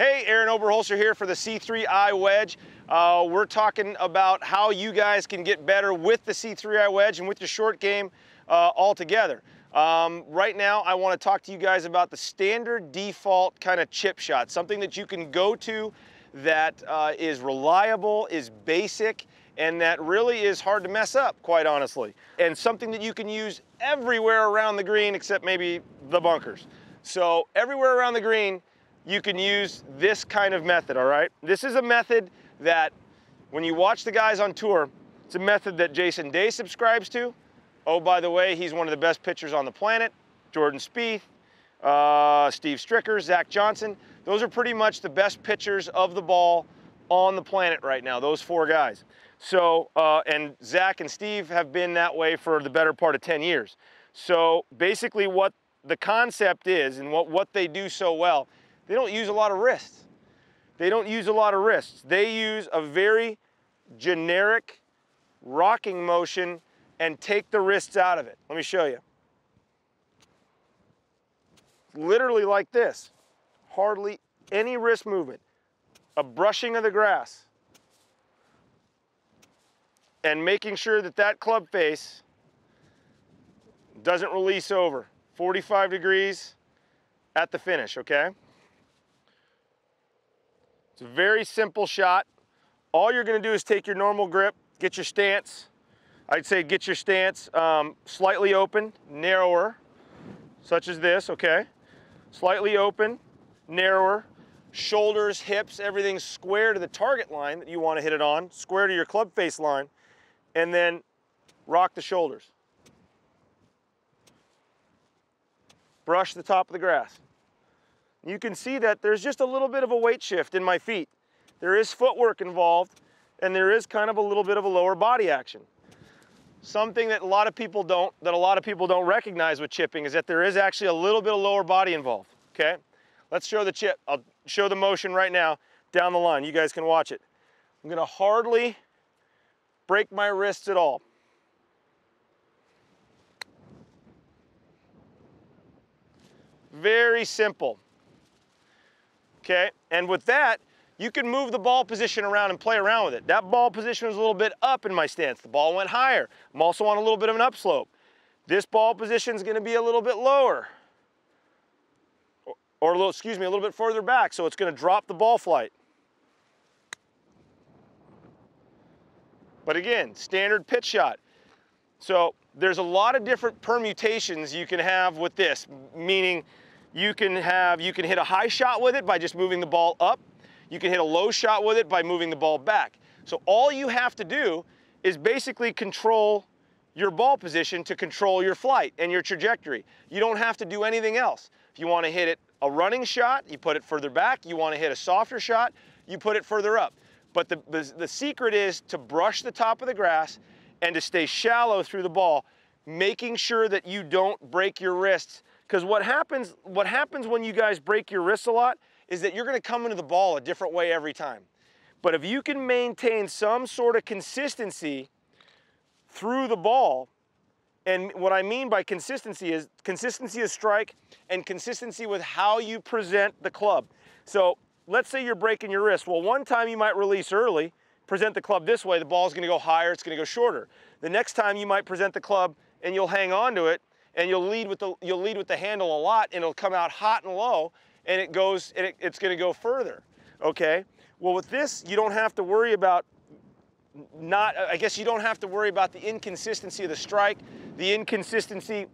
Hey, Aaron Oberholser here for the C3i Wedge. Uh, we're talking about how you guys can get better with the C3i Wedge and with your short game uh, altogether. Um, right now, I want to talk to you guys about the standard default kind of chip shot, something that you can go to that uh, is reliable, is basic, and that really is hard to mess up, quite honestly. And something that you can use everywhere around the green except maybe the bunkers. So everywhere around the green, you can use this kind of method, all right? This is a method that when you watch the guys on tour, it's a method that Jason Day subscribes to. Oh, by the way, he's one of the best pitchers on the planet. Jordan Spieth, uh, Steve Stricker, Zach Johnson. Those are pretty much the best pitchers of the ball on the planet right now, those four guys. So, uh, and Zach and Steve have been that way for the better part of 10 years. So basically what the concept is and what, what they do so well they don't use a lot of wrists. They don't use a lot of wrists. They use a very generic rocking motion and take the wrists out of it. Let me show you. Literally like this. Hardly any wrist movement. A brushing of the grass. And making sure that that club face doesn't release over. 45 degrees at the finish, okay? It's a very simple shot. All you're gonna do is take your normal grip, get your stance. I'd say get your stance um, slightly open, narrower, such as this, okay? Slightly open, narrower, shoulders, hips, everything square to the target line that you wanna hit it on, square to your club face line, and then rock the shoulders. Brush the top of the grass you can see that there's just a little bit of a weight shift in my feet. There is footwork involved and there is kind of a little bit of a lower body action. Something that a lot of people don't, that a lot of people don't recognize with chipping is that there is actually a little bit of lower body involved, okay? Let's show the chip. I'll show the motion right now down the line. You guys can watch it. I'm gonna hardly break my wrists at all. Very simple okay? And with that, you can move the ball position around and play around with it. That ball position was a little bit up in my stance. The ball went higher. I'm also on a little bit of an upslope. This ball position is gonna be a little bit lower. Or, or a little, excuse me, a little bit further back, so it's gonna drop the ball flight. But again, standard pitch shot. So there's a lot of different permutations you can have with this, meaning you can have, you can hit a high shot with it by just moving the ball up. You can hit a low shot with it by moving the ball back. So all you have to do is basically control your ball position to control your flight and your trajectory. You don't have to do anything else. If you want to hit it a running shot, you put it further back. You want to hit a softer shot, you put it further up. But the, the, the secret is to brush the top of the grass and to stay shallow through the ball, making sure that you don't break your wrists because what happens, what happens when you guys break your wrists a lot is that you're gonna come into the ball a different way every time. But if you can maintain some sort of consistency through the ball, and what I mean by consistency is consistency of strike and consistency with how you present the club. So let's say you're breaking your wrist. Well, one time you might release early, present the club this way, the ball's gonna go higher, it's gonna go shorter. The next time you might present the club and you'll hang on to it and you'll lead with the you'll lead with the handle a lot and it'll come out hot and low and it goes and it, it's going to go further okay? Well with this you don't have to worry about not I guess you don't have to worry about the inconsistency of the strike the inconsistency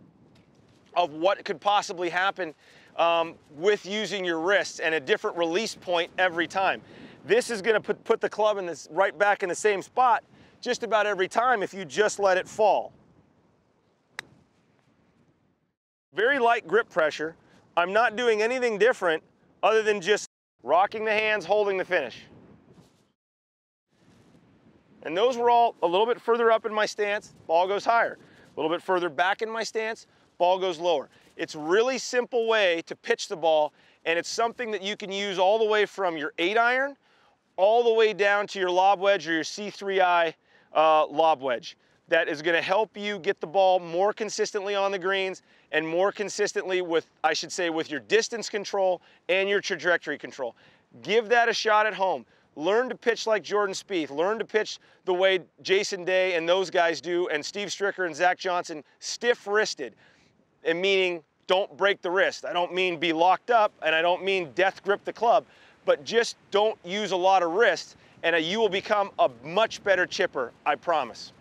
of what could possibly happen um, with using your wrists and a different release point every time. This is going to put, put the club in this right back in the same spot just about every time if you just let it fall very light grip pressure. I'm not doing anything different other than just rocking the hands, holding the finish. And those were all a little bit further up in my stance, ball goes higher. A little bit further back in my stance, ball goes lower. It's really simple way to pitch the ball and it's something that you can use all the way from your eight iron all the way down to your lob wedge or your C3i uh, lob wedge that is gonna help you get the ball more consistently on the greens and more consistently with, I should say, with your distance control and your trajectory control. Give that a shot at home. Learn to pitch like Jordan Spieth. Learn to pitch the way Jason Day and those guys do, and Steve Stricker and Zach Johnson, stiff-wristed, and meaning don't break the wrist. I don't mean be locked up, and I don't mean death grip the club, but just don't use a lot of wrist, and you will become a much better chipper, I promise.